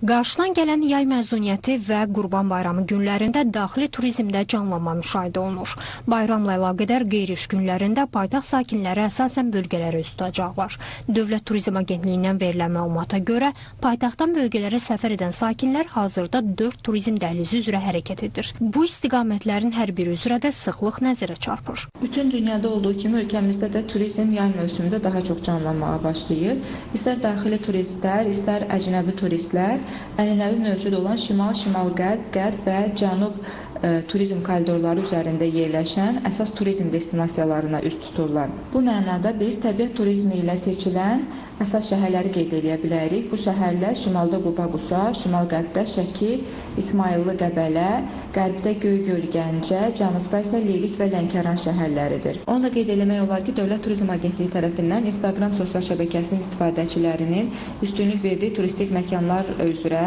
Qarşıdan gələn yay məzuniyyəti və Qurban Bayramı günlərində daxili turizmdə canlanma müşahidə olunur. Bayramla əlaqədar qeyri-iş günlərində paytaxt sakinləri əsasən bölgələrə üz tutacaqlar. Dövlət Turizm Agentliyindən verilən məlumata görə, paytaxtdan bölgələrə səfər edən sakinlər hazırda 4 turizm dəhlizi üzrə hərəkət edir. Bu istiqamətlərin hər biri üzrə də sıxlıq nəzərə çarpır. Bütün dünyada olduğu kimi ölkəmizdə də turizm yay mövsümündə daha çox canlanmağa başlayır. İstər daxili turistlər, istər əcnəbi turistlər ənənəvi mövcud olan şimal, şimal-qərb, qərb və cənub ə, turizm koridorları üzərində yerləşən əsas turizm destinasiyalarına üst tuturlar. Bu mənada biz təbiət turizmi ilə seçilən əsas şəhərləri qeyd edə bilərik. Bu şəhərlər şimalda Quba-Qusa, şimal-qərbdə Şəki, İsmayıllı Qəbələ, qərbdə Göygöl, Gəncə, cənubda isə Lerik və Lənkəran şəhərləridir. Onu da qeyd eləmək olar ki, Dövlət Turizm Agentliyi tərəfindən Instagram sosial şəbəkəsinin istifadəçilərinin üstünlük verdiyi turistik məkanlar üzrə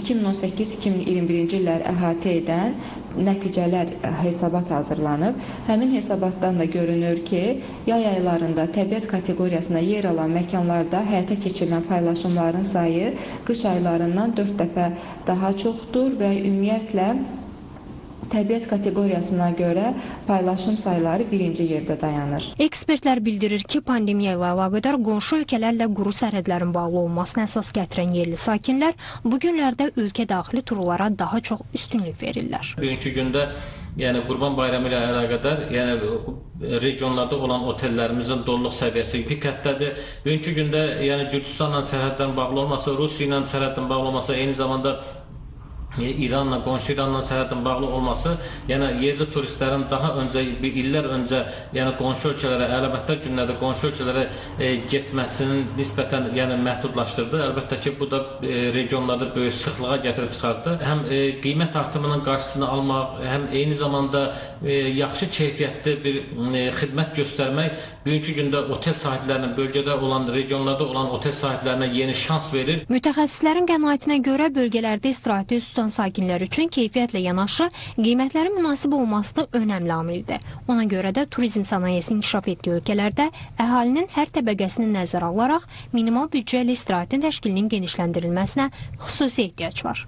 2018-2021-ci illər əhatə edən nəticələr hesabat hazırlanıb. Həmin hesabatdan da görünür ki, yay aylarında təbiət kateqoriyasına yer alan məkanlarda həyata keçirilən paylaşımların sayı qış aylarından 4 dəfə daha çoxdur və ümumiyyətlə təbiət kateqoriyasına görə paylaşım sayları birinci yerdə dayanır. Ekspertlər bildirir ki, pandemiya ilə əlaqədar qonşu ölkələrlə quru sərhədlərin bağlı olmasına əsas gətirən yerli sakinlər bu günlərdə ölkə daxili turlara daha çox üstünlük verirlər. Bugünkü gündə yəni Qurban Bayramı ilə əlaqədar, yəni regionlarda olan otellərimizin doluluq səviyyəsi həddadır. Bugünkü gündə yəni Gürcüstanla sərhəddən bağlı olmasa, Rusiya ilə sərhəddən bağlı olmasa, eyni zamanda İranla, qonşu İranla sərhədin bağlı olması, yəni yerli turistlərin daha öncə, bir illər öncə, yəni qonşu ölkələrə, əlamətdar günlərdə qonşu ölkələrə e, getməsinin nisbətən yəni məhdudlaşdırdı. Əlbəttə ki, bu da e, regionlarda böyük sıxlığa gətirib çıxartdı. Həm e, qiymət artımının qarşısını almaq, həm eyni zamanda e, yaxşı keyfiyyətli bir e, xidmət göstərmək bugünkü gündə otel sahiblərinin bölgədə olan, regionlarda olan otel sahiblərinə yeni şans verir. Mütəxəssislərin qənaətinə görə bölgələrdə istirahətə üst tutan sakinlər üçün keyfiyyətlə yanaşı qiymətlərin münasib olması da önəmli amildir. Ona görə də turizm sənayesi inkişaf etdiyi ölkələrdə əhalinin hər təbəqəsini nəzərə alaraq minimal büdcə ilə istirahətin təşkilinin genişləndirilməsinə xüsusi ehtiyac var.